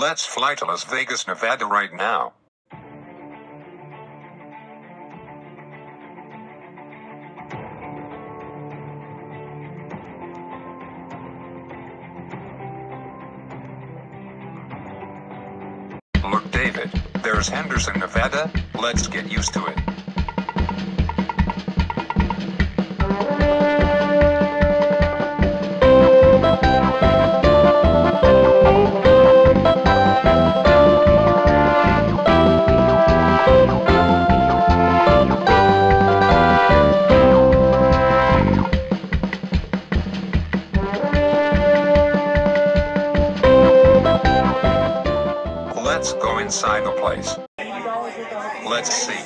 Let's fly to Las Vegas, Nevada right now. Look, David, there's Henderson, Nevada. Let's get used to it. Let's go inside the place. Let's see.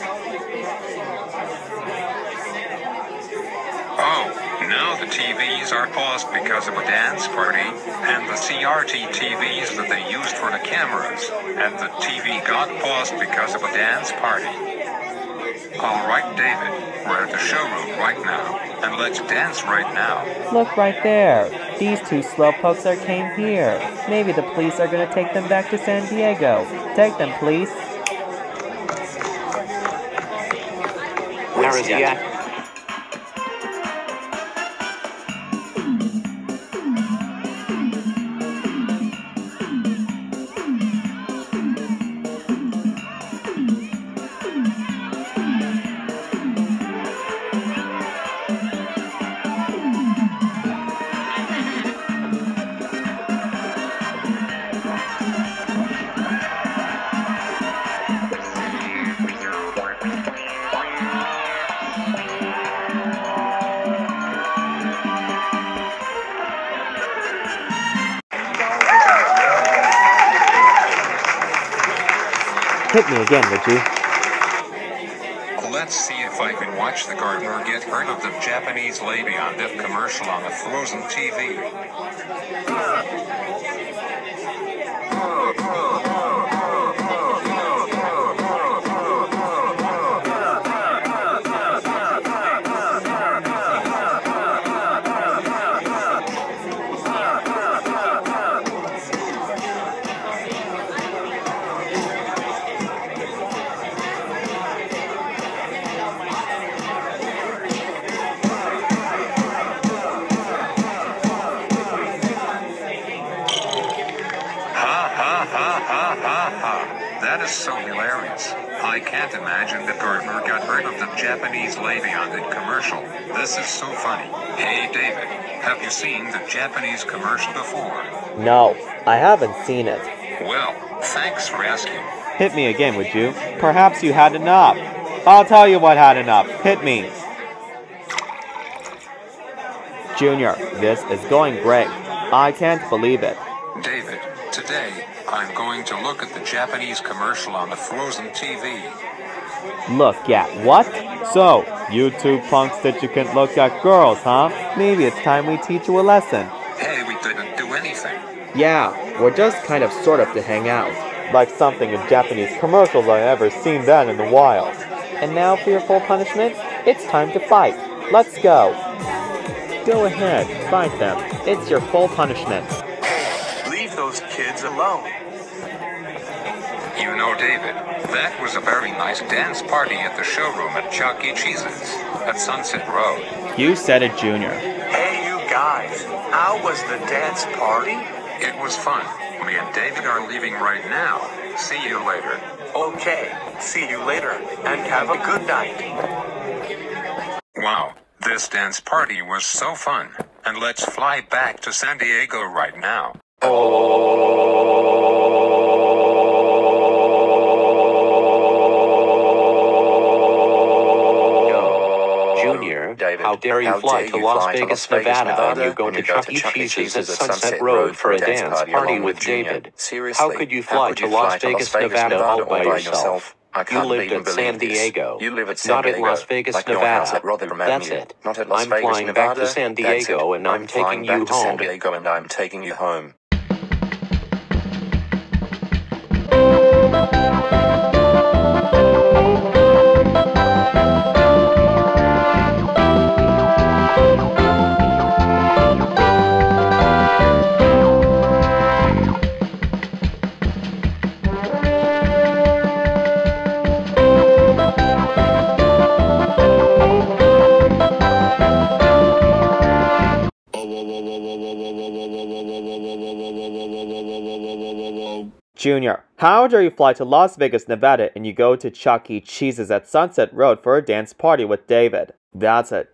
Oh, now the TVs are paused because of a dance party, and the CRT TVs that they used for the cameras, and the TV got paused because of a dance party. Alright, David, we're at the showroom right now, and let's dance right now. Look right there. These two slowpokes are came here. Maybe the police are gonna take them back to San Diego. Take them, please. Where is he at? Hit me again, would you? Let's see if I can watch the gardener get heard of the Japanese lady on that commercial on the frozen TV. That is so hilarious. I can't imagine that Gardner got heard of the Japanese lady on that commercial. This is so funny. Hey David, have you seen the Japanese commercial before? No, I haven't seen it. Well, thanks for asking. Hit me again, would you? Perhaps you had enough. I'll tell you what had enough. Hit me. Junior, this is going great. I can't believe it. Today, I'm going to look at the Japanese commercial on the frozen TV. Look at what? So, you two punks that you can look at girls, huh? Maybe it's time we teach you a lesson. Hey, we didn't do anything. Yeah, we're just kind of sort of to hang out. Like something in Japanese commercials I've ever seen that in the wild. And now for your full punishment, it's time to fight. Let's go. Go ahead, fight them. It's your full punishment. Leave those kids alone. You know, David, that was a very nice dance party at the showroom at Chuck E. Cheese's at Sunset Road. You said it, Junior. Hey, you guys. How was the dance party? It was fun. Me and David are leaving right now. See you later. Okay. See you later. And have a good night. Wow, this dance party was so fun. And let's fly back to San Diego right now. Yo, Junior, David, how dare you how fly dare to you Las fly to Vegas, Las Vegas, Nevada, and Nevada, you go and to you go Chuck to E. Chuck E. Cheese's at Sunset Road for a dance party with Junior? David? Seriously, How could you fly could to you to Vegas, Las Vegas, Nevada, Nevada all by yourself? You lived at San. Diego. You live at San Not at Diego, Las Vegas, like Nevada. at That's it. Not at Las I'm Vegas, flying back to Nevada. San Diego and I'm taking flying you back to San. Diego and I'm taking you home. Junior, how dare you fly to Las Vegas, Nevada, and you go to Chuck E. Cheese's at Sunset Road for a dance party with David? That's it.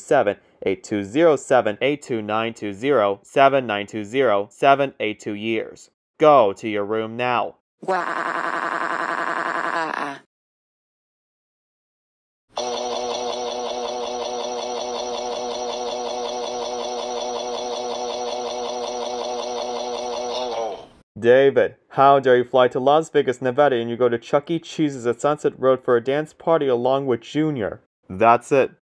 827 8207 82920 7920 years. Go to your room now. David, how dare you fly to Las Vegas, Nevada, and you go to Chuck E. Cheese's at Sunset Road for a dance party along with Junior? That's it.